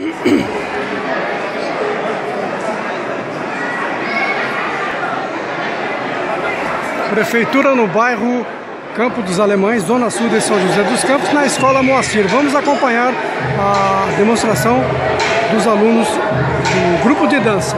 Prefeitura no bairro Campo dos Alemães, Zona Sul de São José dos Campos, na Escola Moacir. Vamos acompanhar a demonstração dos alunos do grupo de dança.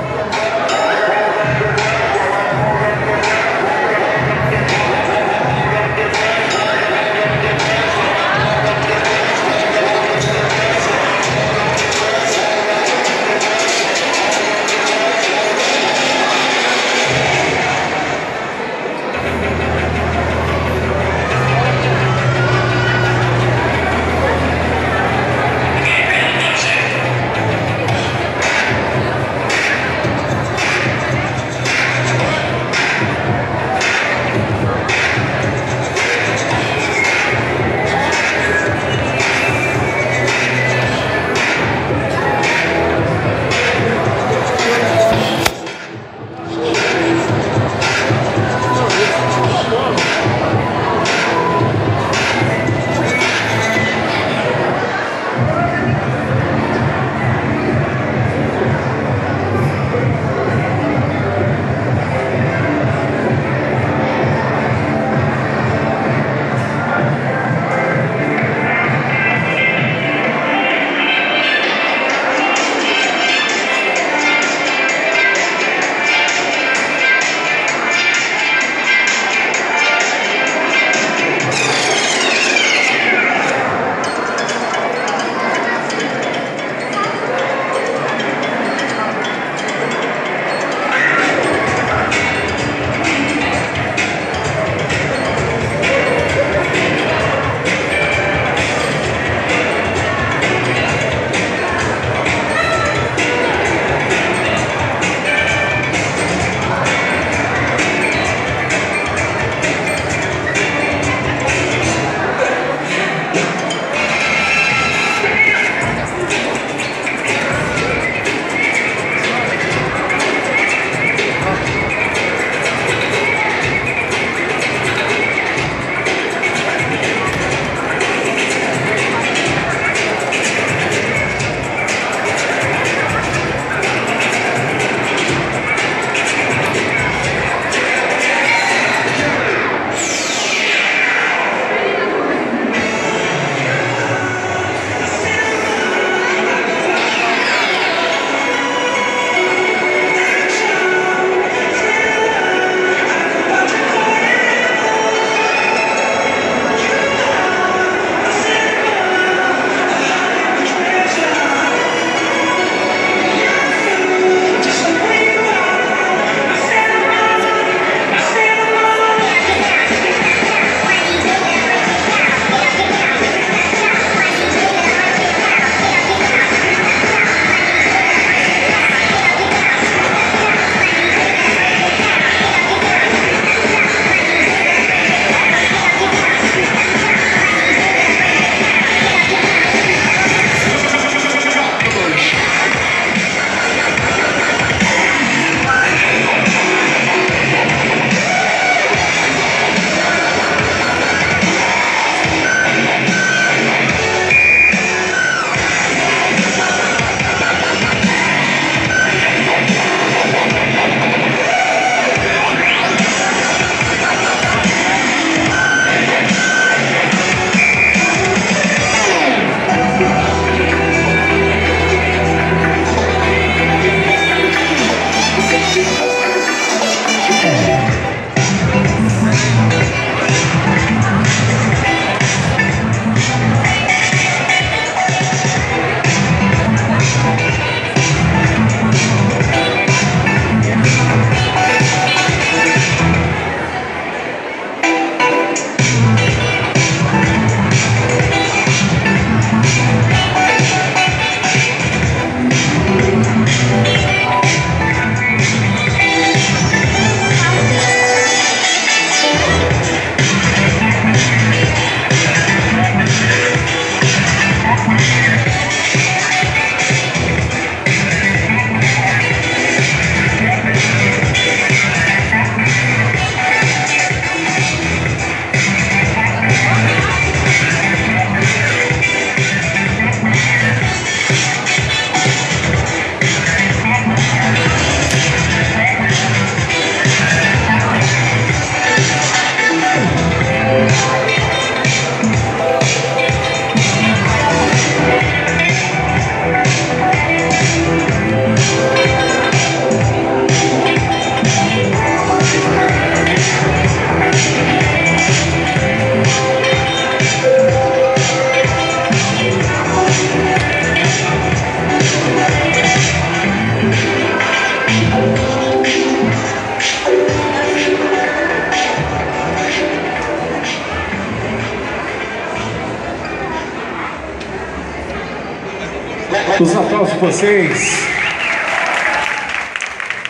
Os aplausos de vocês.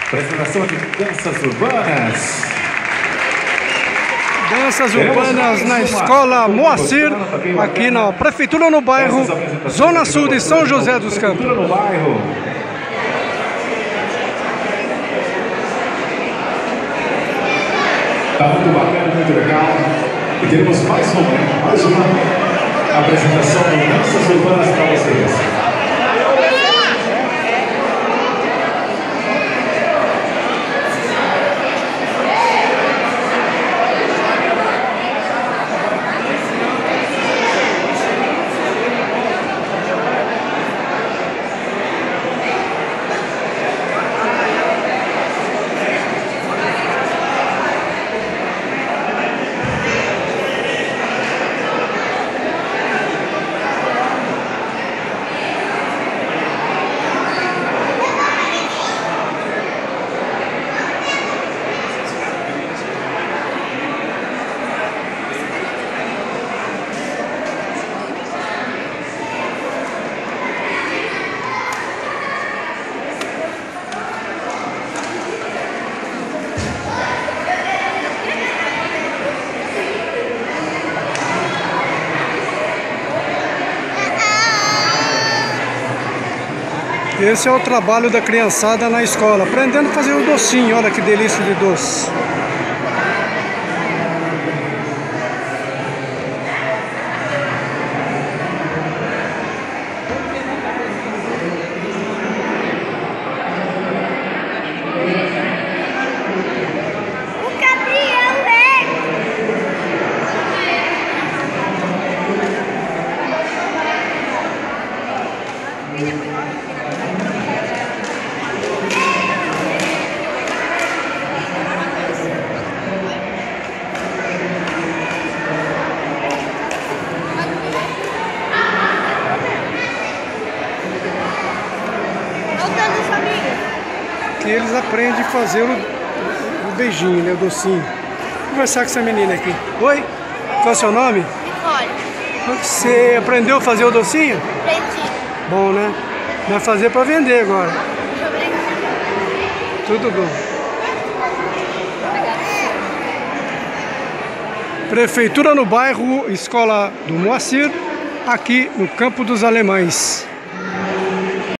Apresentação de danças urbanas. Danças urbanas na Escola Moacir, aqui na Prefeitura no bairro Zona Sul de São José dos Campos. Prefeitura no bairro. Tá muito bacana, muito legal. E teremos mais uma, mais uma apresentação de danças urbanas para vocês. Esse é o trabalho da criançada na escola, aprendendo a fazer o docinho. Olha que delícia de doce. Que eles aprendem a fazer o, o beijinho, né, o docinho. Vou conversar com essa menina aqui. Oi, qual é o seu nome? Nicole. Você aprendeu a fazer o docinho? Aprendi. Bom, né? Vai fazer para vender agora. Aprendi. Tudo bom. Prefeitura no bairro, Escola do Moacir, aqui no Campo dos Alemães.